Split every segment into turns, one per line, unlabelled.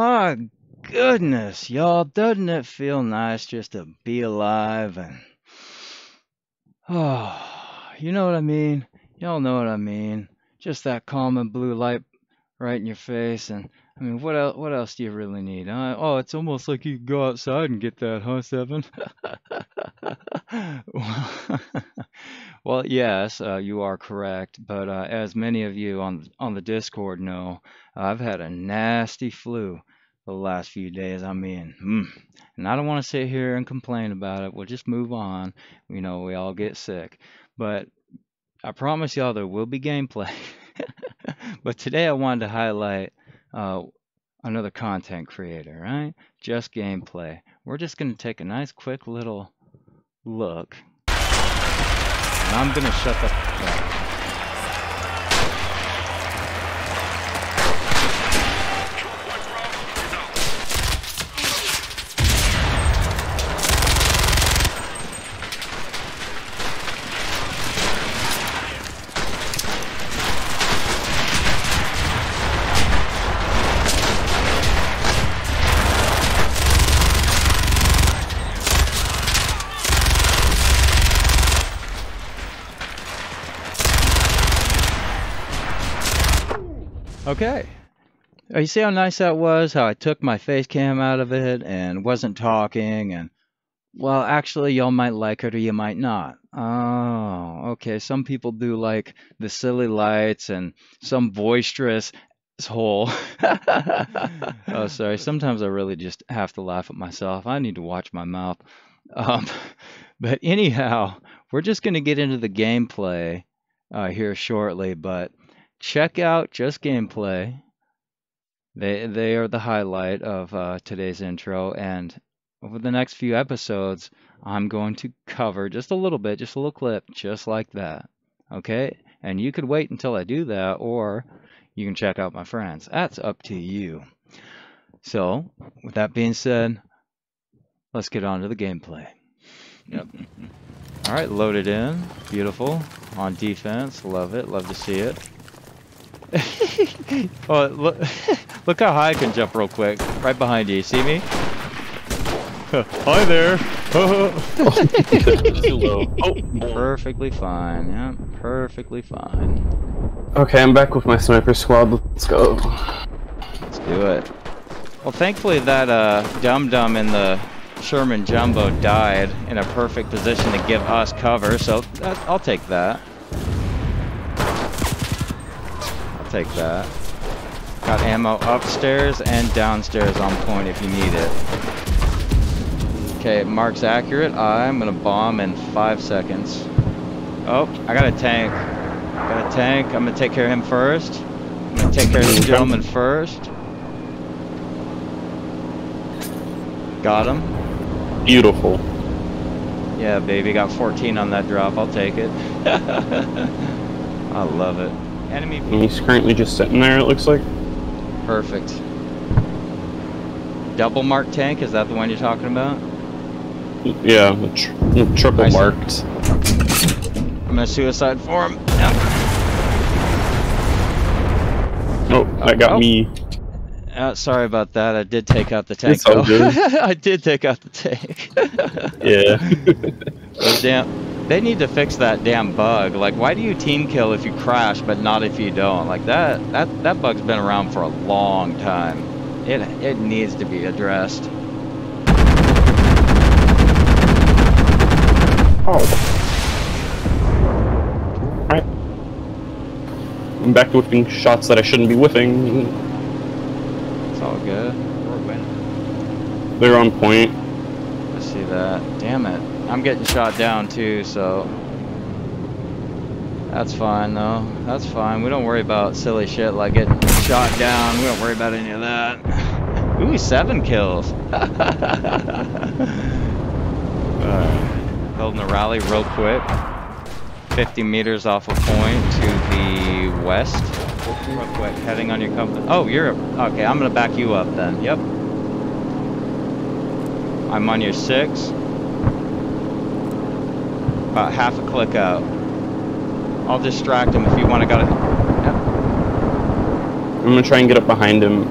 My goodness, y'all, doesn't it feel nice just to be alive and oh, you know what I mean? Y'all know what I mean. Just that calm and blue light right in your face and I mean, what else? What else do you really need? Oh, it's almost like you could go outside and get that, huh, Seven? well, yes, uh, you are correct. But uh, as many of you on on the Discord know, I've had a nasty flu the last few days. I mean, mm, and I don't want to sit here and complain about it. We'll just move on. You know, we all get sick, but I promise y'all there will be gameplay. but today I wanted to highlight uh, another content creator, right? Just gameplay. We're just going to take a nice quick little look. And I'm going to shut the... Okay. You see how nice that was? How I took my face cam out of it and wasn't talking and well, actually, y'all might like it or you might not. Oh, okay. Some people do like the silly lights and some boisterous whole. oh, sorry. Sometimes I really just have to laugh at myself. I need to watch my mouth. Um, but anyhow, we're just going to get into the gameplay uh, here shortly. But check out Just Gameplay. They they are the highlight of uh, today's intro, and over the next few episodes, I'm going to cover just a little bit, just a little clip, just like that. Okay, and you could wait until I do that, or you can check out my friends. That's up to you. So, with that being said, let's get on to the gameplay. Yep. All right, loaded in. Beautiful. On defense. Love it. Love to see it. oh, look, look how high I can jump real quick. Right behind you. See me? Hi there. oh, perfectly fine. Yeah, perfectly fine.
Okay, I'm back with my sniper squad. Let's go.
Let's do it. Well, thankfully that uh, dum dum in the Sherman Jumbo died in a perfect position to give us cover, so that, I'll take that. Take that. Got ammo upstairs and downstairs on point if you need it. Okay, mark's accurate. I'm gonna bomb in five seconds. Oh, I got a tank. Got a tank. I'm gonna take care of him first. I'm gonna take care of this gentleman first. Got him.
Beautiful.
Yeah, baby, got 14 on that drop. I'll take it. I love it. Enemy.
He's currently just sitting there, it looks like.
Perfect. Double marked tank, is that the one you're talking about?
Yeah, tr triple marked.
I'm gonna suicide for him.
Oh, that got oh. me.
Uh, sorry about that. I did take out the tank. I did take out the tank.
yeah.
Those damn they need to fix that damn bug. Like, why do you team kill if you crash, but not if you don't? Like that that that bug's been around for a long time. It it needs to be addressed.
Oh. Alright. I'm back to whipping shots that I shouldn't be whipping.
It's all good. We're winning.
They're on point.
I see that. Damn it. I'm getting shot down too, so that's fine though. That's fine. We don't worry about silly shit like getting shot down. We don't worry about any of that. Ooh, seven kills. uh, building the rally real quick. 50 meters off a point to the west. Real quick, heading on your company. Oh, you're okay. I'm gonna back you up then. Yep. I'm on your six. About half a click out. I'll distract him if you want to go. Yep.
I'm gonna try and get up behind him.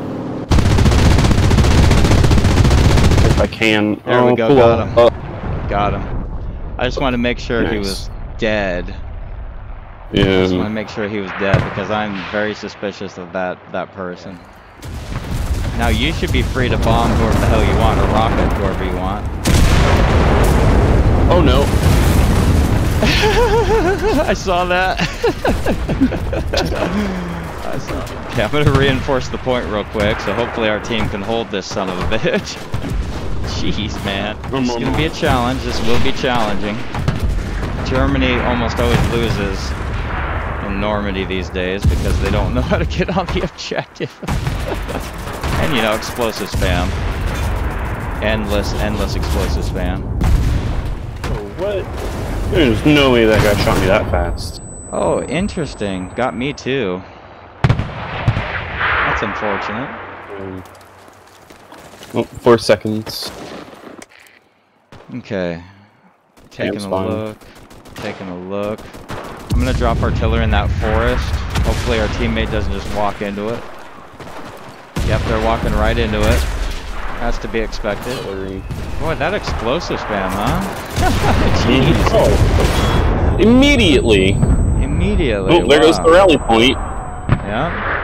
if I can.
There we
oh,
go,
cool.
got him.
Uh,
Got him. I just wanted to make sure he was dead. Yeah. I just want to make sure he was dead because I'm very suspicious of that that person. Now you should be free to bomb whoever the hell you want or rocket whoever you want.
Oh no.
I saw that. I saw. that. Okay, I'm gonna reinforce the point real quick, so hopefully our team can hold this son of a bitch. Jeez, man,
Um,
it's gonna be a challenge. This will be challenging. Germany almost always loses in Normandy these days because they don't know how to get on the objective. and you know, explosive spam. Endless, endless explosive spam.
Oh, what? There's no way that guy shot me that fast.
Oh, interesting. Got me too. That's unfortunate.
Um, oh, four seconds.
Okay. Taking a look. Taking a look. I'm gonna drop artillery in that forest. Hopefully our teammate doesn't just walk into it. Yep, they're walking right into it. That's to be expected. Boy, that explosive spam, huh? Jeez.
Oh. Immediately.
Immediately.
Oh, there goes the rally point.
Yeah.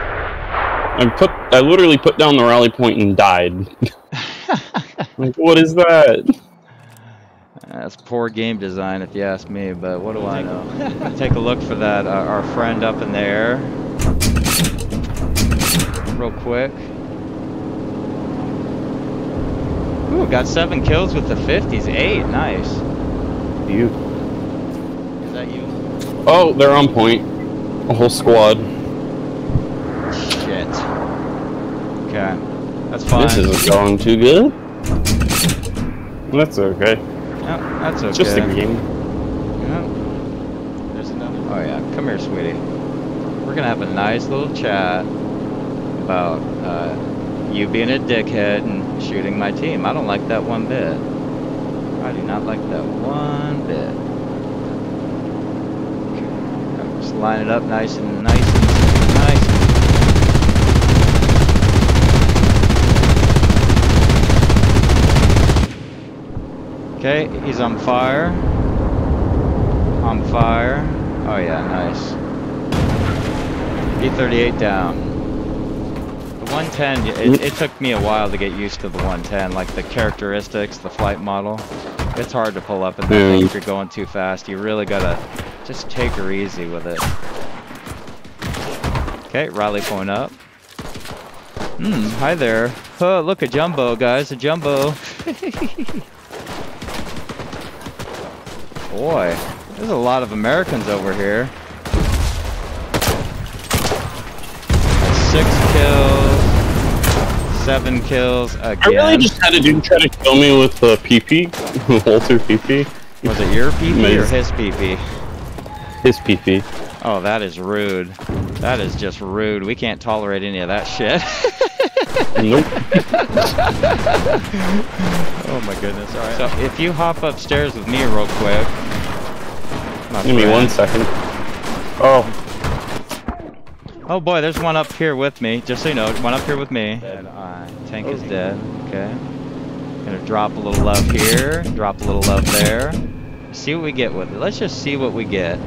I put, I literally put down the rally point and died. like, what is that?
That's poor game design, if you ask me. But what do I know? Take a look for that. Uh, our friend up in the air, real quick. Ooh, got seven kills with the 50s. Eight, nice.
You.
Is that you?
Oh, they're on point. A whole squad.
Shit. Okay, that's fine.
This isn't going too good. That's okay.
Yep, that's okay.
Just a game.
Yeah. There's another. Oh yeah, come here, sweetie. We're gonna have a nice little chat about uh, you being a dickhead and shooting my team. I don't like that one bit. I do not like that one bit. Okay. Just line it up nice and nice and nice. Okay, he's on fire. On fire. Oh yeah, nice. P-38 down. The 110, it, it took me a while to get used to the 110, like the characteristics, the flight model. It's hard to pull up in that thing if you're going too fast. You really gotta just take her easy with it. Okay, rally point up. Hmm, hi there. Oh, look, a jumbo, guys, a jumbo. Boy, there's a lot of Americans over here. Six kills, seven kills again.
I really just had a dude try to kill me with uh, the PP, Walther PP,
Was it your PP or his PP?
his PP.
Oh, that is rude. That is just rude. We can't tolerate any of that shit.
Nope.
oh my goodness. All right. So if you hop upstairs with me real quick.
Give me one second. Oh,
Oh boy, there's one up here with me. Just so you know, one up here with me. Dead eye. Tank is dead. Okay. Gonna drop a little love here. Drop a little love there. See what we get with it. Let's just see what we get.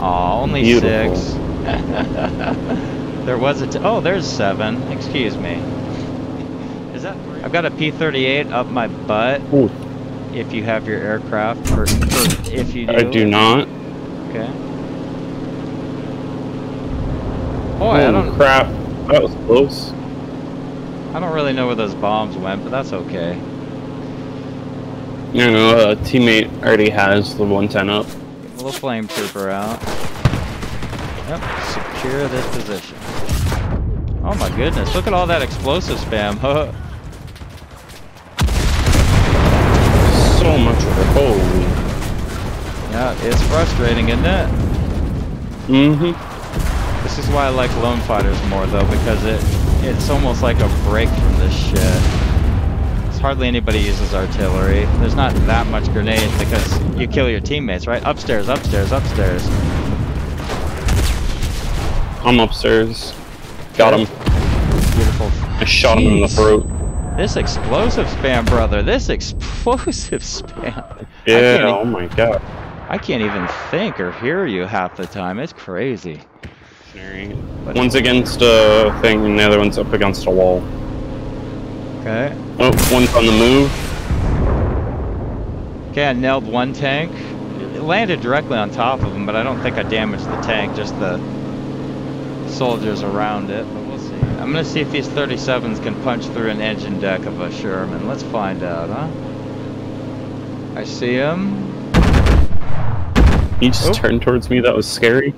Aw, only
Beautiful.
six. there was a. T- oh, there's seven. Excuse me. Is that? I've got a P-38 up my butt.
Ooh.
If you have your aircraft, for if you do.
I do not.
Okay. Boy, I don't.
crap. That was close.
I don't really know where those bombs went, but that's okay.
You know, a teammate already has the 110 up.
A little flame trooper out. Yep, secure this position. Oh my goodness, look at all that explosive spam.
So much of it. Holy.
yeah, it's frustrating, isn't it?
Mm-hmm.
This is why I like lone fighters more though, because it it's almost like a break from this shit. It's hardly anybody uses artillery. There's not that much grenades because you kill your teammates, right? Upstairs, upstairs, upstairs.
I'm upstairs. Got him.
Beautiful.
I shot him in the throat.
This explosive spam, brother. This explosive spam.
Yeah, oh my god.
I can't even think or hear you half the time. It's crazy. But-
One's against a thing and the other one's up against a wall.
Okay.
Oh, one's on the move.
Okay, I nailed one tank. It landed directly on top of him, but I don't think I damaged the tank, just the soldiers around it. But we'll see. I'm gonna see if these 37s can punch through an engine deck of a Sherman. Let's find out, huh? I see him.
He just
Oh.
turned towards me. That was scary.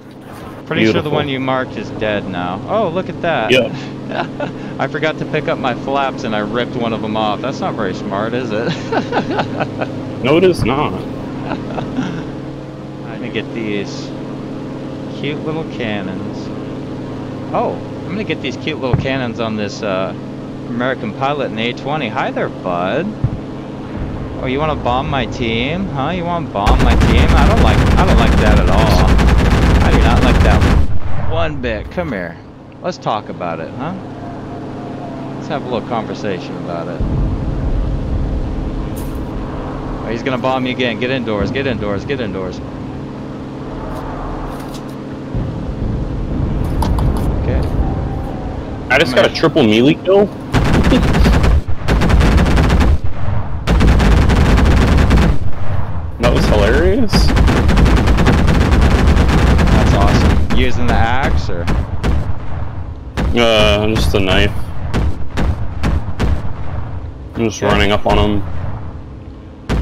Pretty sure the one you marked is dead now. Oh, look at that.
Yep.
I forgot to pick up my flaps and I ripped one of them off. That's not very smart, is it?
No, it is not.
I'm gonna get these cute little cannons. Oh, I'm gonna get these cute little cannons on this uh, American pilot in the A20. Hi there, bud. Oh, you want to bomb my team? Huh? You want to bomb my team? I don't like. I don't like that at all. I do not like that one bit. Come here. Let's talk about it, huh? Let's have a little conversation about it. Oh, he's gonna bomb me again. Get indoors. Get indoors. Get indoors. Okay.
I just got a triple melee kill. that was hilarious.
That's awesome. Using the axe or
Uh, just a knife. I'm just
Okay.
running up on him.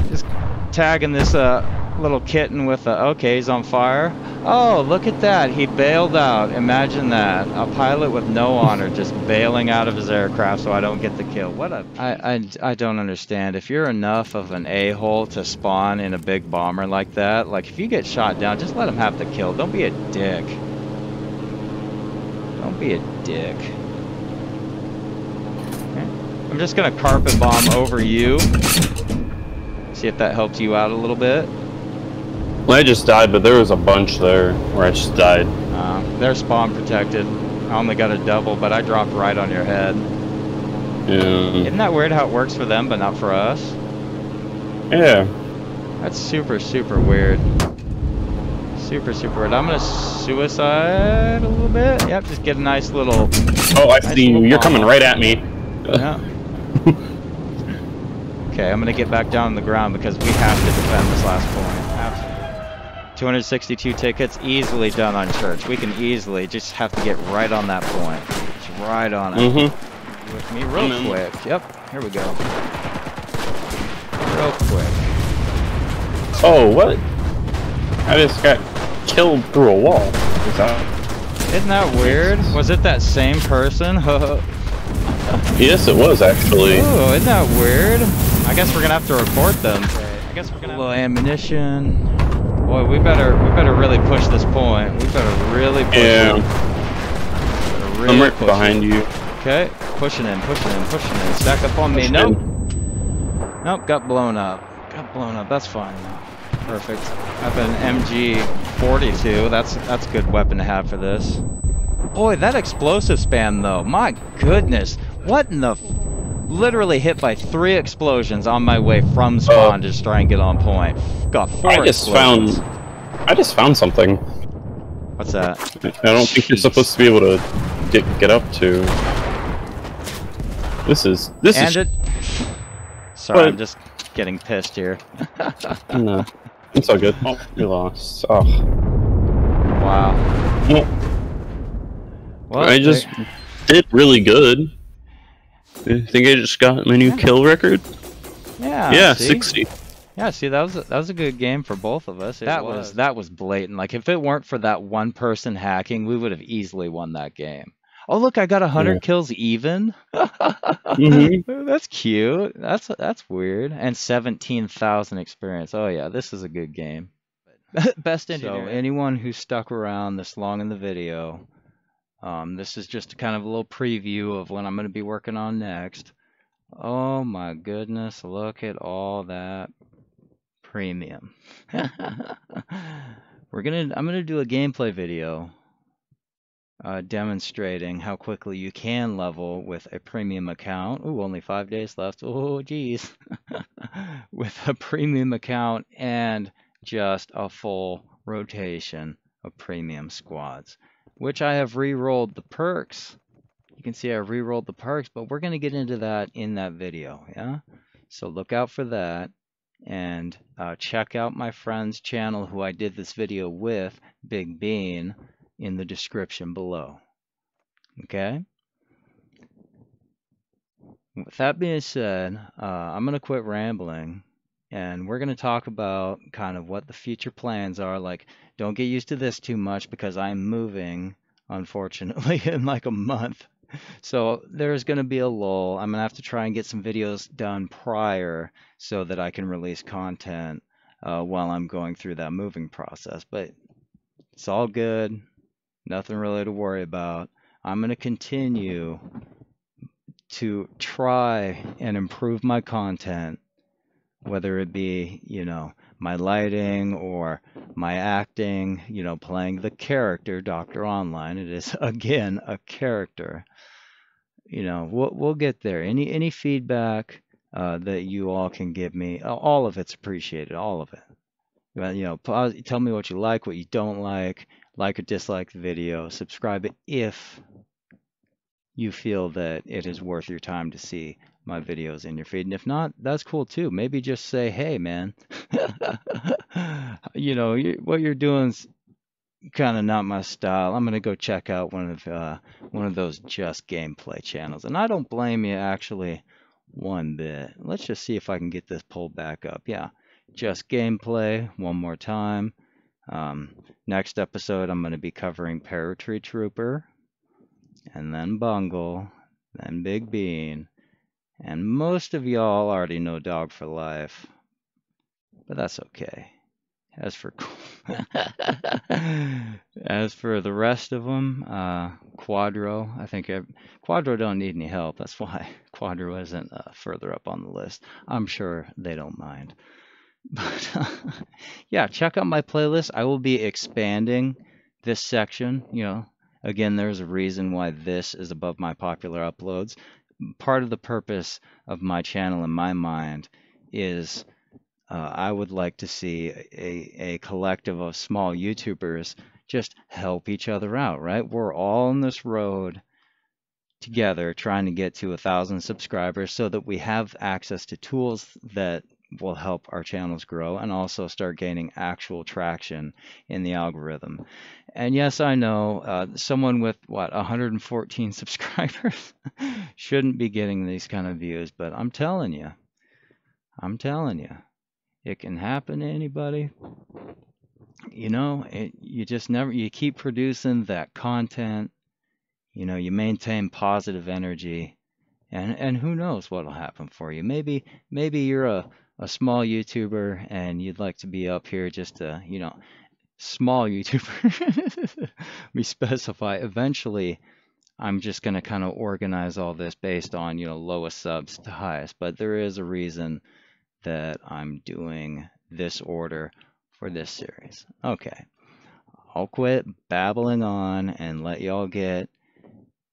just tagging this uh little kitten with a okay, he's on fire. Oh, look at that. He bailed out. Imagine that. A pilot with no honor just bailing out of his aircraft so I don't get the kill. What a I I, I don't understand. If you're enough of an a-hole to spawn in a big bomber like that, like if you get shot down, just let him have the kill. Don't be a dick. Don't be a dick. Okay. I'm just gonna carpet bomb over you. See if that helps you out a little bit.
I just died, but there was a bunch there where I just died.
Uh, they're spawn protected. I only got a double, but I dropped right on your head.
Yeah.
Isn't that weird how it works for them, but not for us?
Yeah.
That's super, super weird. Super, super weird. I'm gonna suicide a little bit. Yep, just get a nice little.
Oh, I
Nice
see you. You're coming right at me.
Yeah. okay, I'm gonna get back down on the ground because we have to defend this last point. Absolutely. 262 tickets, easily done on church. We can easily just have to get right on that point. Just right on it.
Mm-hmm.
with me real
Mm.
quick. Yep, here we go. Real quick.
Oh, what? I just got killed through a wall. Is that?
Isn't that weird? Was it that same person?
Yes, it was actually.
isn't that weird? I guess we're gonna have to report them. I guess we're gonna have a little ammunition. Boy, we better we better really push this point. We better really push
Yeah.
it. Better
I'm right
push
behind
it.
you.
Okay, pushing in, pushing in, pushing in. Stack up on me. Nope.
in.
Nope, got blown up. Got blown up. That's fine. Perfect. I have an MG42. That's that's a good weapon to have for this. Boy, that explosive spam though. My goodness. What in the f- literally hit by three explosions on my way from spawn to just try and get on point. Got four
I just found. I just found something.
What's that?
I don't think you're supposed to be able to get get up to. This is this
and
is.
it Sorry? I'm just getting pissed here.
No, it's all good. Oh, you lost. Oh,
wow.
well,
Well,
I just
there-
did really good. I think I just got my new
Yeah.
kill record.
yeah,
yeah,
see?
sixty.
Yeah, see, that was a, that was a good game for both of us. that was.
was.
that was blatant. Like if it weren't for that one person hacking, we would have easily won that game. Oh look, I got a hundred
Yeah.
kills even.
Mhm.
That's cute. That's that's weird. And seventeen thousand experience. Oh yeah, this is a good game.
Best engineer.
So anyone who stuck around this long in the video, um, this is just a kind of a little preview of what I'm going to be working on next. Oh my goodness, look at all that premium. We're gonna I'm gonna do a gameplay video uh, demonstrating how quickly you can level with a premium account. Oh, only five days left. Oh, geez. with a premium account and just a full rotation of premium squads, which I have re-rolled the perks. You can see I re-rolled the perks, but we're going to get into that in that video, yeah? So look out for that and uh, check out my friend's channel who I did this video with, Big Bean, in the description below. Okay? With that being said, uh, I'm going to quit rambling and we're going to talk about kind of what the future plans are. Like, don't get used to this too much because I'm moving, unfortunately, in like a month. So there's going to be a lull. I'm going to have to try and get some videos done prior so that I can release content uh, while I'm going through that moving process. But it's all good. Nothing really to worry about. I'm going to continue to try and improve my content, whether it be, you know, my lighting or my acting, you know, playing the character Dr. Online. It is again a character. You know, we'll we'll get there. Any any feedback uh, that you all can give me, all of it's appreciated, all of it. You know, tell me what you like, what you don't like, like or dislike the video, subscribe if you feel that it is worth your time to see my videos in your feed. And if not, that's cool too. Maybe just say, hey, man, you know, what you're doing is kind of not my style. I'm going to go check out one of uh, one of those just gameplay channels. And I don't blame you actually one bit. Let's just see if I can get this pulled back up. Yeah, just gameplay one more time. Um, next episode, I'm going to be covering Paratree Trooper, and then Bungle, then Big Bean, and most of y'all already know Dog for Life, but that's okay. As for as for the rest of them, uh, Quadro, I think I, Quadro don't need any help. That's why Quadro isn't uh, further up on the list. I'm sure they don't mind. But uh, yeah, check out my playlist. I will be expanding this section. You know, again, there's a reason why this is above my popular uploads. Part of the purpose of my channel, in my mind, is uh, I would like to see a, a collective of small YouTubers just help each other out, right? We're all on this road together trying to get to a thousand subscribers so that we have access to tools that will help our channels grow and also start gaining actual traction in the algorithm. And yes, I know uh, someone with what 114 subscribers shouldn't be getting these kind of views, but I'm telling you, I'm telling you, it can happen to anybody. You know, it, you just never you keep producing that content. You know, you maintain positive energy, and and who knows what'll happen for you? Maybe maybe you're a a small YouTuber and you'd like to be up here just to, you know, small YouTuber, we specify. Eventually, I'm just going to kind of organize all this based on, you know, lowest subs to highest. But there is a reason that I'm doing this order for this series. Okay. I'll quit babbling on and let y'all get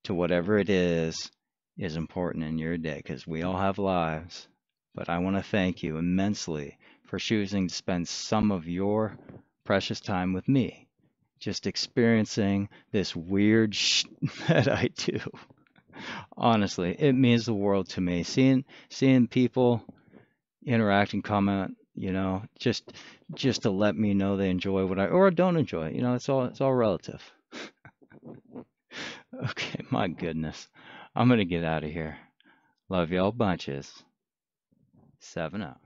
to whatever it is is important in your day because we all have lives but I want to thank you immensely for choosing to spend some of your precious time with me, just experiencing this weird sh- that I do. Honestly, it means the world to me. Seeing seeing people interact and comment, you know, just just to let me know they enjoy what I or don't enjoy. You know, it's all it's all relative. okay, my goodness. I'm gonna get out of here. Love y'all bunches. 7 up.